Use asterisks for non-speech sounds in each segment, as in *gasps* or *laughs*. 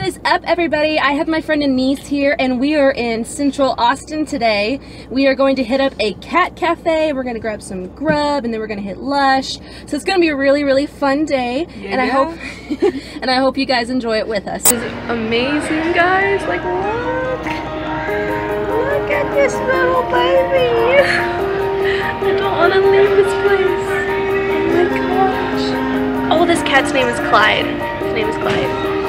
What is up, everybody? I have my friend Annise here, and we are in Central Austin today. We are going to hit up a cat cafe. We're going to grab some grub, and then we're going to hit Lush. So it's going to be a really, really fun day, Yeah, and I hope *laughs* and I hope you guys enjoy it with us. This is amazing, guys. Like, look, look at this little baby. *laughs* I don't want to leave this place. Oh my gosh. Oh, this cat's name is Clyde. His name is Clyde.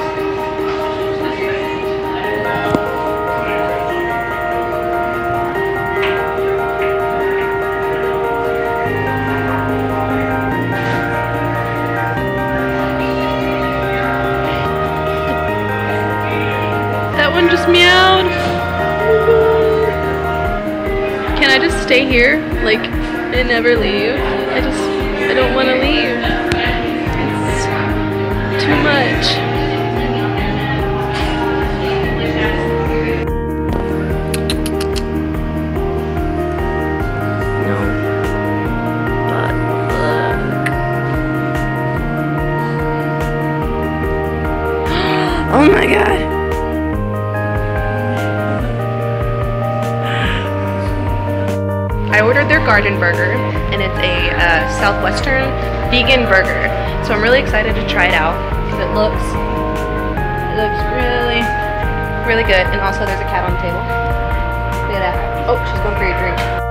Just meowed. Can I just stay here, like, and never leave? I just, I don't want to leave. It's too much. No. *gasps* Oh my god. Ordered their garden burger, and it's a uh, southwestern vegan burger. So I'm really excited to try it out because it looks it looks really really good. And also there's a cat on the table. Look at that. Oh, she's going for your drink.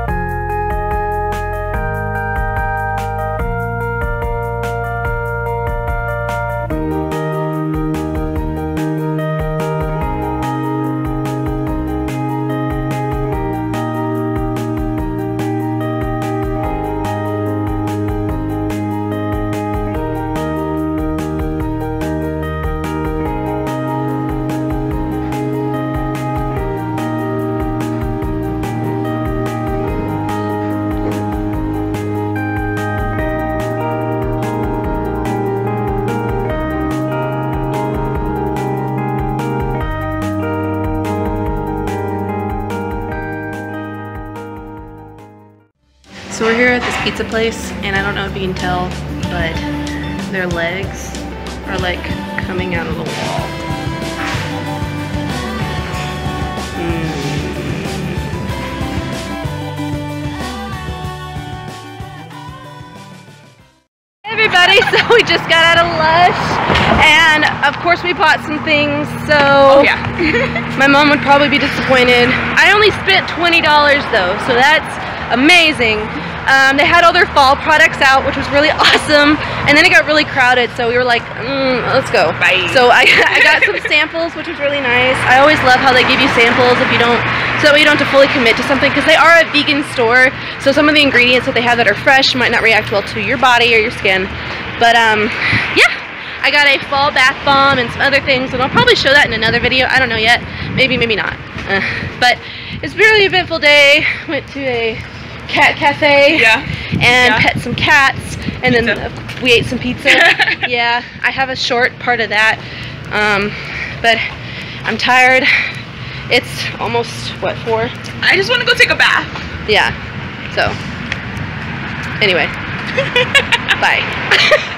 So we're here at this pizza place, and I don't know if you can tell, but their legs are like coming out of the wall. Mm. Hey everybody, *laughs* so we just got out of Lush, and of course we bought some things, so Oh yeah. *laughs* my mom would probably be disappointed. I only spent $20 though, so that's amazing. Um, they had all their fall products out, which was really *laughs* awesome. And then it got really crowded, so we were like, mm, let's go. Bye. So I, *laughs* I got some *laughs* samples, which was really nice. I always love how they give you samples if you don't, so that way you don't have to fully commit to something, because they are a vegan store. So some of the ingredients that they have that are fresh might not react well to your body or your skin. But um, yeah. I got a fall bath bomb and some other things, and I'll probably show that in another video. I don't know yet. Maybe, maybe not. Uh, but it's a really eventful day. Went to a cat cafe Yeah. and Yeah. pet some cats, and then Pizza. uh, we ate some pizza. *laughs* yeah, I have a short part of that, um, but I'm tired. It's almost what four? I just want to go take a bath. Yeah. So anyway, *laughs* bye. *laughs*